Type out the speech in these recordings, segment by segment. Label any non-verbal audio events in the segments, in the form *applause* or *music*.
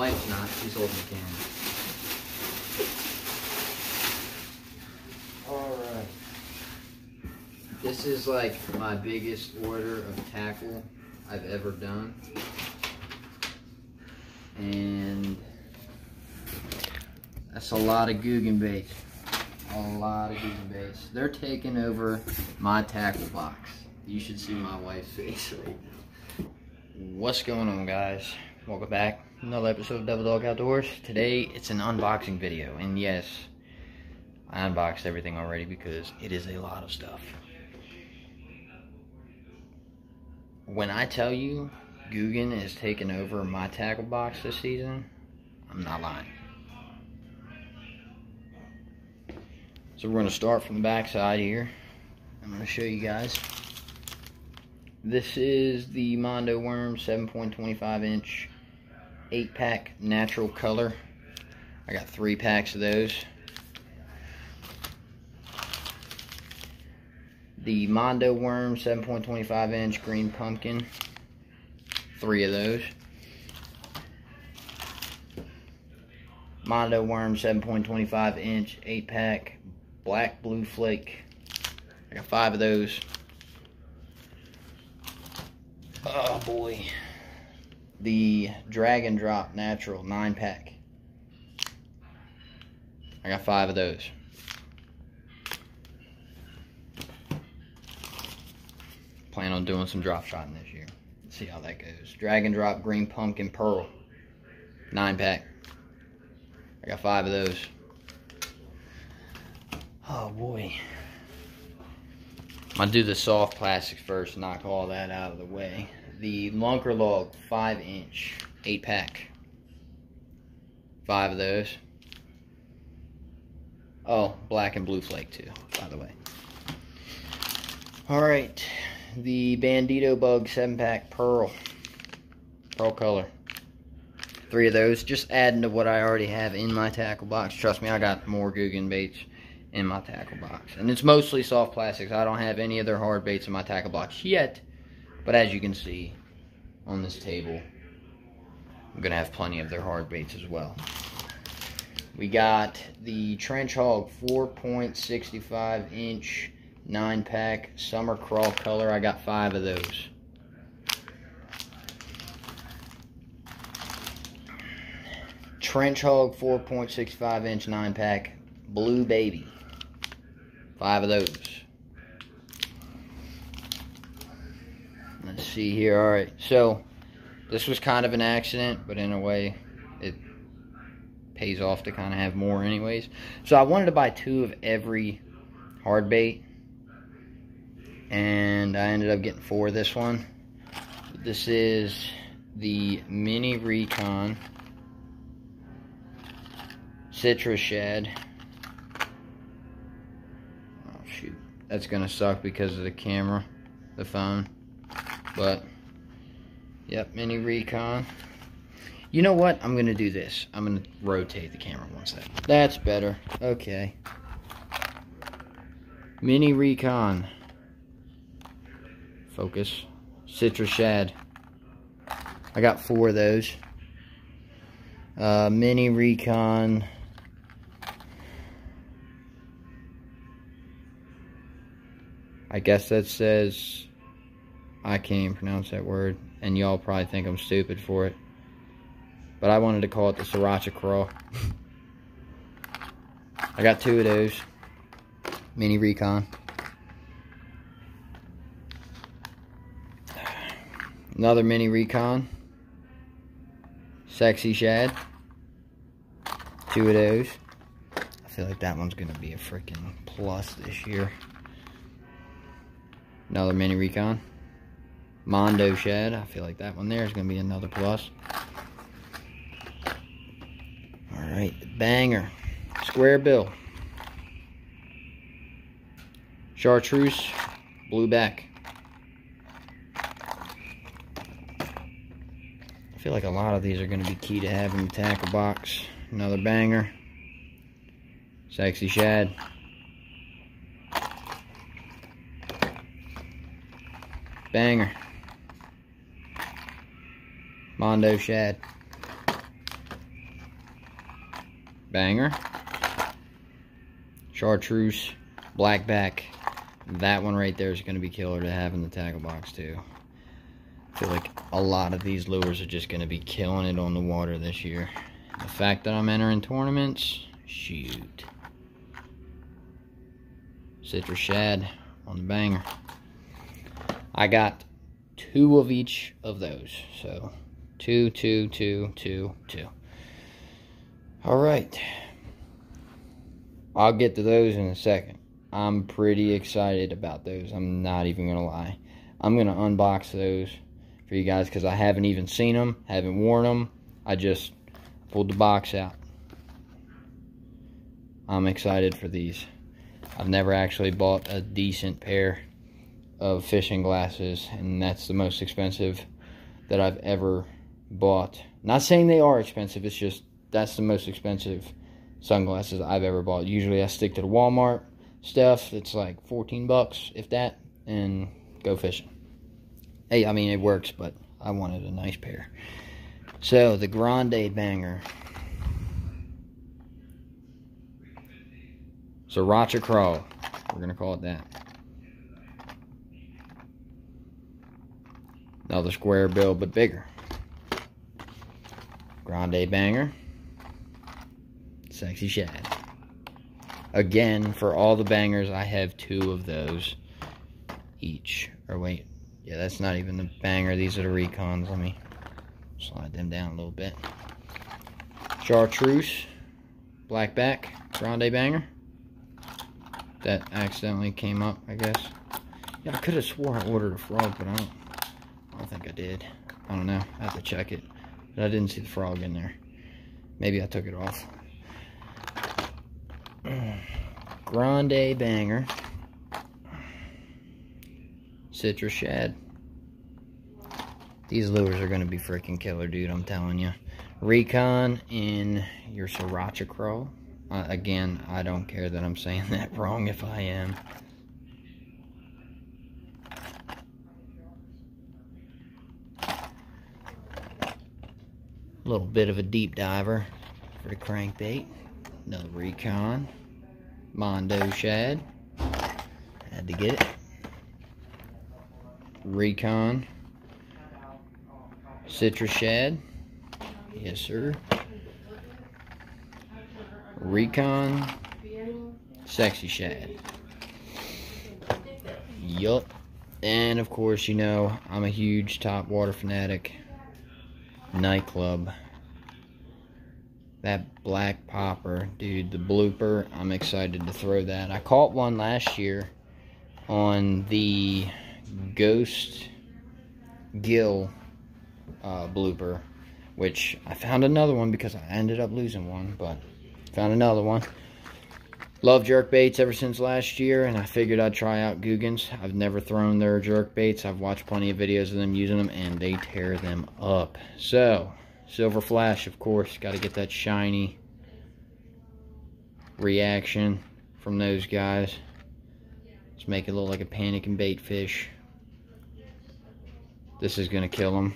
Wife's not. She's holding the camera. Alright. This is like my biggest order of tackle I've ever done. And that's a lot of Googan baits. A lot of Googan baits. They're taking over my tackle box. You should see my wife's face right *laughs* now. What's going on guys? Welcome back. Another episode of Devil Dog Outdoors. Today it's an unboxing video. And yes, I unboxed everything already because it is a lot of stuff. When I tell you Googan is taking over my tackle box this season, I'm not lying. So we're going to start from the back side here. I'm going to show you guys. This is the Mondo Worm 7.25 inch 8 pack natural color. I got three packs of those. The Mondo Worm 7.25 inch green pumpkin. Three of those. Mondo Worm 7.25 inch 8 pack black blue flake. I got five of those. Oh boy. The drag and Drop Natural 9 pack. I got five of those. Plan on doing some drop shotting this year. See how that goes. Drag and Drop Green Pumpkin Pearl. 9 pack. I got five of those. Oh boy. I'm gonna do the soft plastics first, knock all that out of the way. The Lunker Log 5 inch 8 pack. Five of those. Oh, black and blue flake too, by the way. Alright, the Bandito Bug 7 pack Pearl. Pearl color. Three of those, just adding to what I already have in my tackle box. Trust me, I got more Googan baits in my tackle box. And it's mostly soft plastics. I don't have any other hard baits in my tackle box yet. But as you can see on this table, I'm going to have plenty of their hard baits as well. We got the Trench Hog 4.65 inch 9 pack summer crawl color. I got five of those. Trench Hog 4.65 inch 9 pack Blue Baby. Five of those. Let's see here. All right. So, this was kind of an accident, but in a way, it pays off to kind of have more anyways. So, I wanted to buy two of every hard bait. And I ended up getting four of this one. This is the Mini Recon Citrus Shad. Oh, shoot. That's gonna suck because of the camera the phone but yep mini recon. You know what? I'm gonna do this. I'm gonna rotate the camera one second that's better. Okay. Mini recon. Focus. Citrus shad. I got four of those. Uh, mini recon. I guess that says, I can't even pronounce that word, and y'all probably think I'm stupid for it. But I wanted to call it the Sriracha Crawl. I got two of those. Mini Recon. Another Mini Recon. Sexy Shad. Two of those. I feel like that one's going to be a freaking plus this year. Another mini recon. Mondo Shad. I feel like that one there is going to be another plus. Alright, banger. Square bill. Chartreuse. Blue back. I feel like a lot of these are going to be key to having the tackle box. Another banger. Sexy Shad. Banger. Mondo Shad. banger. Chartreuse, blackback. That one right there is going to be killer to have in the tackle box too. I feel like a lot of these lures are just going to be killing it on the water this year. The fact that I'm entering tournaments, shoot. Citrus shad on the banger. I got two of each of those. So two, two, two, two, two. All right. I'll get to those in a second. I'm pretty excited about those. I'm not even going to lie. I'm going to unbox those for you guys because I haven't even seen them, haven't worn them. I just pulled the box out. I'm excited for these. I've never actually bought a decent pair of fishing glasses, and that's the most expensive that I've ever bought. Not saying they are expensive, it's just that's the most expensive sunglasses I've ever bought. Usually I stick to the Walmart stuff. It's like 14 bucks, if that, and go fishing. Hey, I mean, it works, but I wanted a nice pair. So, the Grande Banger. Sriracha Crawl. We're going to call it that. Another square bill, but bigger. Grande Banger. Sexy Shad. Again, for all the bangers, I have two of those each. Or wait, yeah, that's not even the banger. These are the recons. Let me slide them down a little bit. Chartreuse, blackback, grande banger. That accidentally came up, I guess. Yeah, I could have swore I ordered a frog, but I don't, I don't think I did. I don't know. I have to check it. I didn't see the frog in there. Maybe I took it off. *clears throat* Grande banger. Citrus shad. These lures are going to be freaking killer, dude. I'm telling you. Recon in your Sriracha Crawl. Uh, again, I don't care that I'm saying *laughs* that wrong if I am. Little bit of a deep diver for the crankbait. Another Recon. Mondo Shad. Had to get it. Recon. Citrus Shad. Yes, sir. Recon. Sexy Shad. Yup. And of course, you know, I'm a huge top water fanatic. Nightclub. That black popper, dude, the blooper, I'm excited to throw that. I caught one last year on the Ghost Gill uh, blooper, which I found another one because I ended up losing one, but found another one. Love jerk baits ever since last year, and I figured I'd try out Googans. I've never thrown their jerk baits. I've watched plenty of videos of them using them, and they tear them up. So, Silver Flash, of course. Got to get that shiny reaction from those guys. Let's make it look like a panicking bait fish. This is going to kill them.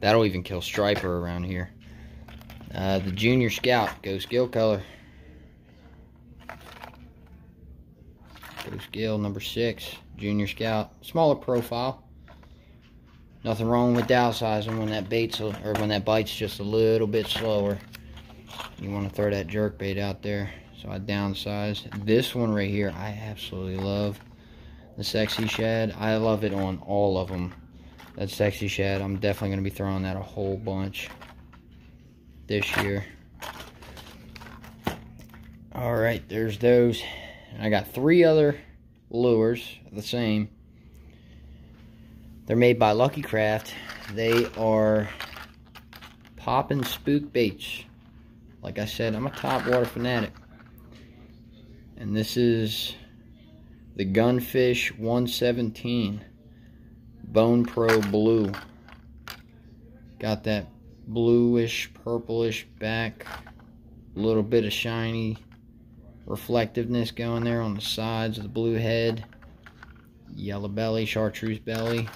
That'll even kill Striper around here. Uh, the Junior Scout, Ghost Gill color. Ghost Gill, number six. Junior Scout. Smaller profile. Nothing wrong with dowsizing when that bait's or when that bite's just a little bit slower. You want to throw that jerk bait out there. So I downsized. This one right here, I absolutely love. The Sexy Shad. I love it on all of them. That Sexy Shad, I'm definitely going to be throwing that a whole bunch this year. Alright, there's those. I got three other lures, the same. They're made by Lucky Craft. They are poppin' spook baits. Like I said, I'm a top water fanatic. And this is the Gunfish 117 Bone Pro Blue. Got that bluish, purplish back. A little bit of shiny reflectiveness going there on the sides of the blue head. Yellow belly, chartreuse belly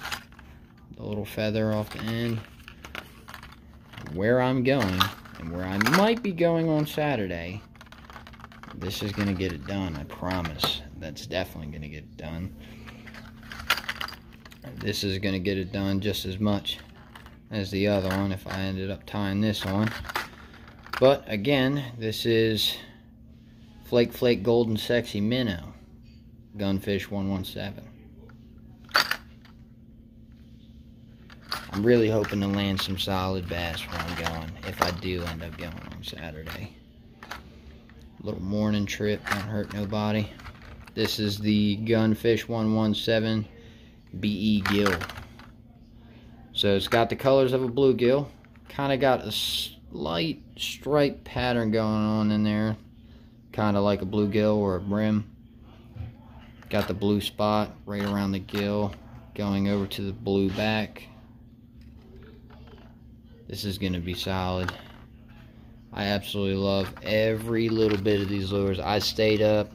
the little feather off the end. Where I'm going, And where I might be going on Saturday, this is going to get it done. I promise. That's definitely going to get it done. This is going to get it done just as much as the other one if I ended up tying this on. But again, this is Flake Flake Golden Sexy Minnow. Gunfish 117. I'm really hoping to land some solid bass where I'm going, if I do end up going on Saturday. Little morning trip, don't hurt nobody. This is the Gunfish 117 BE Gill. So it's got the colors of a bluegill. Kind of got a slight stripe pattern going on in there. Kind of like a bluegill or a brim. Got the blue spot right around the gill going over to the blue back. This is going to be solid. I absolutely love every little bit of these lures. I stayed up.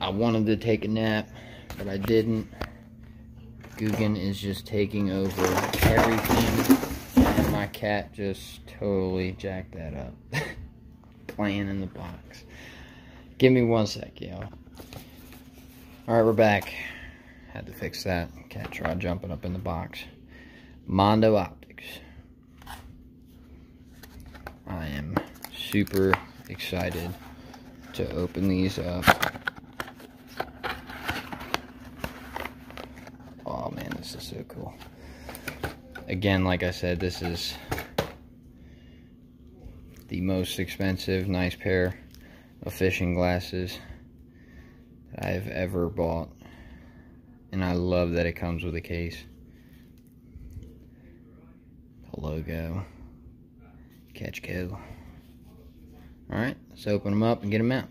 I wanted to take a nap, but I didn't. Googan is just taking over everything. And my cat just totally jacked that up. *laughs* Playing in the box. Give me one sec, y'all. Alright, we're back. Had to fix that. Cat tried jumping up in the box. Mondo Optics. I am super excited to open these up. Oh man, this is so cool. Again, like I said, this is the most expensive nice pair of fishing glasses that I've ever bought. And I love that it comes with a case The logo. Catch Co. Alright, let's open them up and get them out.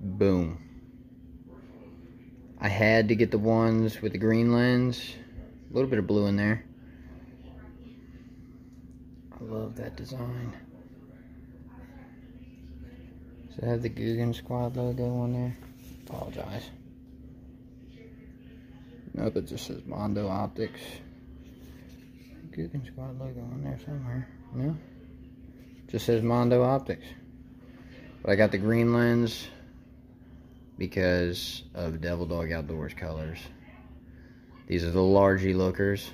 Boom. I had to get the ones with the green lens. A little bit of blue in there. I love that design. Does it have the Googan Squad logo on there? Apologize. Nope, it just says Mondo Optics. Googan Squad logo on there somewhere. No? Just says Mondo Optics. But I got the green lens because of Devil Dog Outdoors colors. These are the largy lookers.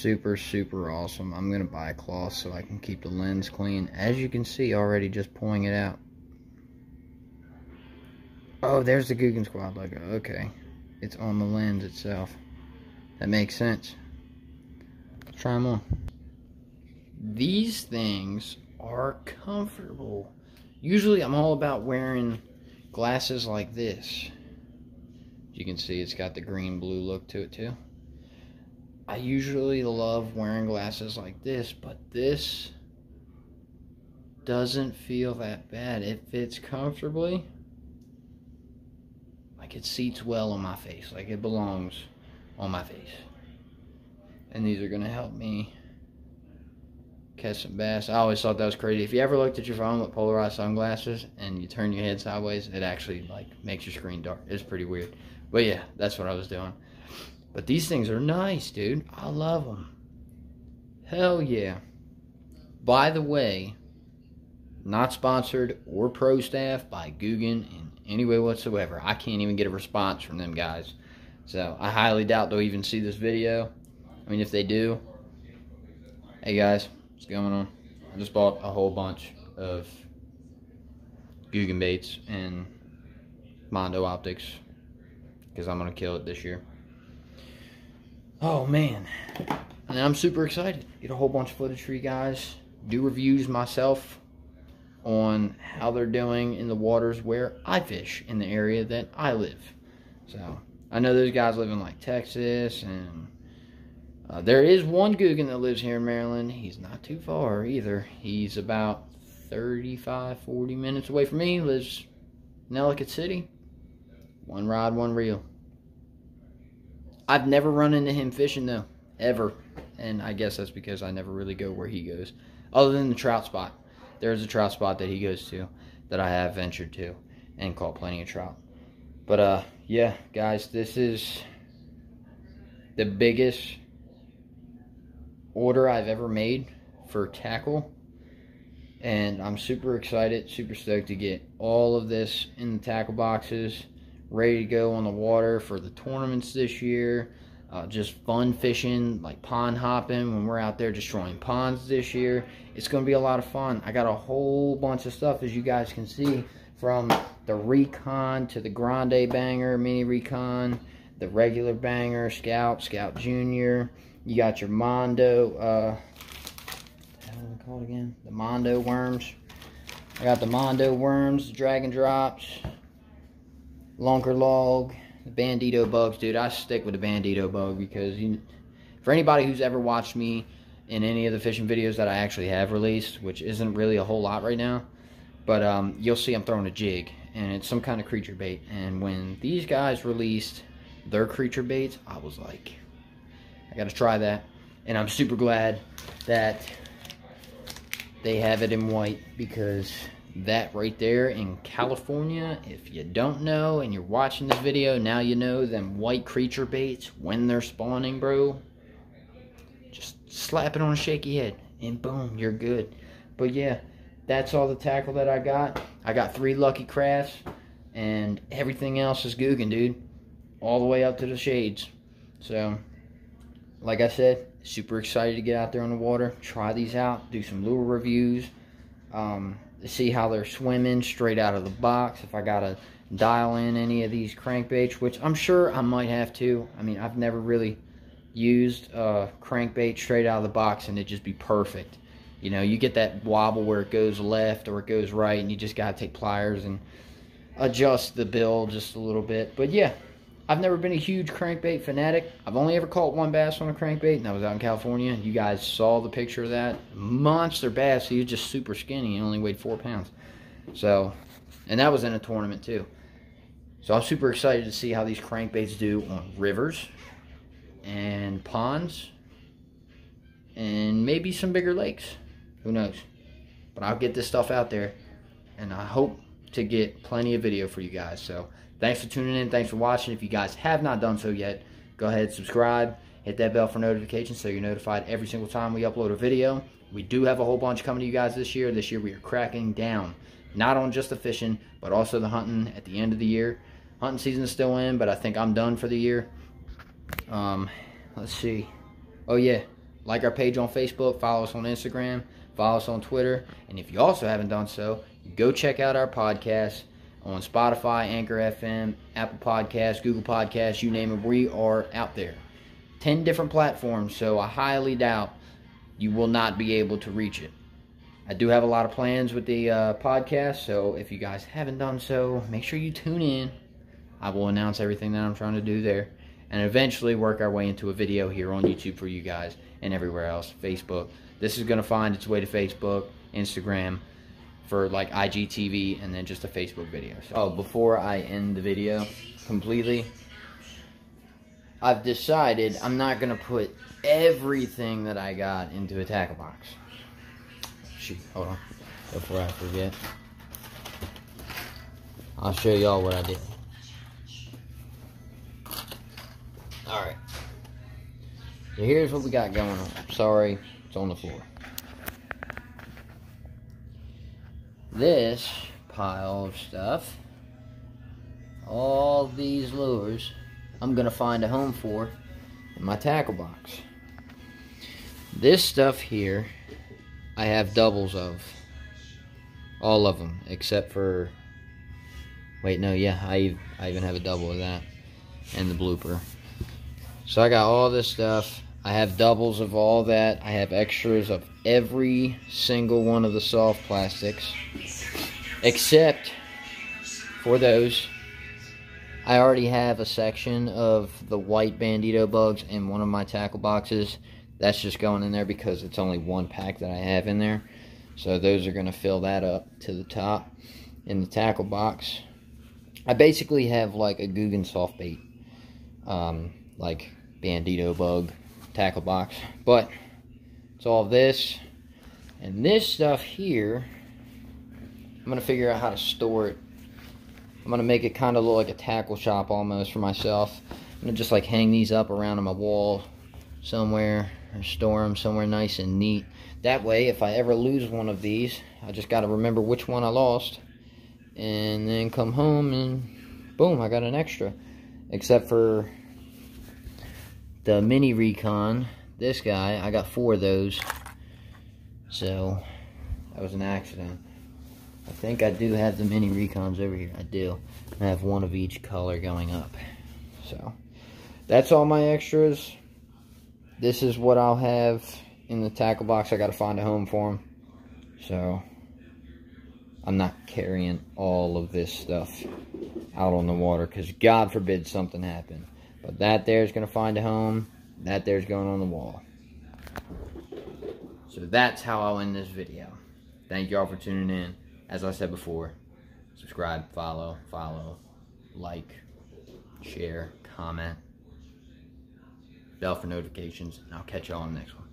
Super, super awesome. I'm to buy a cloth so I can keep the lens clean. As you can see already just pulling it out. Oh, there's the Googan Squad logo. Okay. It's on the lens itself. That makes sense. Let's try them on. These things are comfortable. Usually I'm all about wearing glasses like this. You can see it's got the green blue look to it too. I usually love wearing glasses like this, but this doesn't feel that bad. It fits comfortably. Like it seats well on my face. Like it belongs on my face. And these are going to help me catch some bass. I always thought that was crazy. If you ever looked at your phone with polarized sunglasses and you turn your head sideways, it actually like makes your screen dark. It's pretty weird. But yeah, that's what I was doing. But these things are nice, dude. I love them. Hell yeah. By the way, not sponsored or pro staff by Googan in any way whatsoever. I can't even get a response from them guys. So I highly doubt they'll even see this video. I mean, if they do, hey guys, what's going on? I just bought a whole bunch of Googan baits and Mondo optics because I'm going to kill it this year. Oh man, and I'm super excited. Get a whole bunch of footage for you guys. Do reviews myself on how they're doing in the waters where I fish in the area that I live. So I know those guys live in like Texas and uh, there is one Googan that lives here in Maryland. He's not too far either. He's about 35, 40 minutes away from me. He lives in Ellicott City. One rod, one reel. I've never run into him fishing though, ever. And I guess that's because I never really go where he goes. Other than the trout spot. There's a trout spot that he goes to that I have ventured to and caught plenty of trout. But uh, yeah, guys, this is the biggest order I've ever made for tackle. And I'm super excited, super stoked to get all of this in the tackle boxes, ready to go on the water for the tournaments this year. Uh, just fun fishing, like pond hopping when we're out there destroying ponds this year. It's going to be a lot of fun. I got a whole bunch of stuff, as you guys can see, from the Recon to the Grande Banger, Mini Recon, the regular Banger, Scout, Scout Junior. You got your Mondo, uh, how do call it again? The Mondo worms. I got the Mondo worms, the Dragon Drops, Lunker Log, the Bandito bugs, dude. I stick with the Bandito bug because you, for anybody who's ever watched me in any of the fishing videos that I actually have released, which isn't really a whole lot right now, but um, you'll see I'm throwing a jig and it's some kind of creature bait. And when these guys released their creature baits, I was like, I got to try that. And I'm super glad that they have it in white because that right there in California, if you don't know and you're watching this video, now you know them white creature baits, when they're spawning, bro, just slap it on a shaky head and boom, you're good. But yeah, that's all the tackle that I got. I got three Lucky Crafts and everything else is Googan, dude. All the way up to the shades. So, like I said, super excited to get out there on the water, try these out, do some lure reviews. Um, see how they're swimming straight out of the box. If I got to dial in any of these crankbaits, which I'm sure I might have to. I mean, I've never really used a crankbait straight out of the box and it just be perfect. You know, you get that wobble where it goes left or it goes right and you just got to take pliers and adjust the bill just a little bit. But yeah, I've never been a huge crankbait fanatic. I've only ever caught one bass on a crankbait, and that was out in California. You guys saw the picture of that. Monster bass. He was just super skinny. He only weighed four pounds. So, and that was in a tournament too. So I'm super excited to see how these crankbaits do on rivers and ponds and maybe some bigger lakes. Who knows? But I'll get this stuff out there, and I hope to get plenty of video for you guys. So Thanks for tuning in. Thanks for watching. If you guys have not done so yet, go ahead, subscribe, hit that bell for notifications so you're notified every single time we upload a video. We do have a whole bunch coming to you guys this year. This year we are cracking down, not on just the fishing, but also the hunting at the end of the year. Hunting season is still in, but I think I'm done for the year. Um, let's see. Oh yeah, like our page on Facebook, follow us on Instagram, follow us on Twitter, and if you also haven't done so, go check out our podcast on Spotify, Anchor FM, Apple Podcasts, Google Podcasts, you name it. We are out there. 10 different platforms, so I highly doubt you will not be able to reach it. I do have a lot of plans with the uh, podcast, so if you guys haven't done so, make sure you tune in. I will announce everything that I'm trying to do there and eventually work our way into a video here on YouTube for you guys and everywhere else. Facebook. This is going to find its way to Facebook, Instagram, for like IGTV and then just a Facebook video. So, oh, before I end the video completely, I've decided I'm not going to put everything that I got into a tackle box. Shoot, hold on. Before I forget. I'll show y'all what I did. Alright. So here's what we got going on. Sorry, it's on the floor. This pile of stuff, all these lures, I'm going to find a home for in my tackle box. This stuff here, I have doubles of. All of them, except for... Wait, no, yeah, I, I even have a double of that. And the blooper. So I got all this stuff. I have doubles of all that. I have extras of every single one of the soft plastics. Except for those. I already have a section of the white bandito bugs in one of my tackle boxes. That's just going in there because it's only one pack that I have in there. So those are going to fill that up to the top in the tackle box. I basically have like a Googan soft bait. Um, like bandito bug tackle box. But it's all this. And this stuff here, I'm going to figure out how to store it. I'm going to make it kind of look like a tackle shop almost for myself. I'm going to just like hang these up around on my wall somewhere or store them somewhere nice and neat. That way, if I ever lose one of these, I just got to remember which one I lost and then come home and boom, I got an extra. Except for the mini recon, this guy, I got four of those. So, that was an accident. I think I do have the mini recons over here. I do. I have one of each color going up. So, that's all my extras. This is what I'll have in the tackle box. I got to find a home for them. So, I'm not carrying all of this stuff out on the water because God forbid something happen. But that there is going to find a home. That there's going on the wall. So that's how I'll end this video. Thank you all for tuning in. As I said before, subscribe, follow, follow, like, share, comment, bell for notifications, and I'll catch you all on the next one.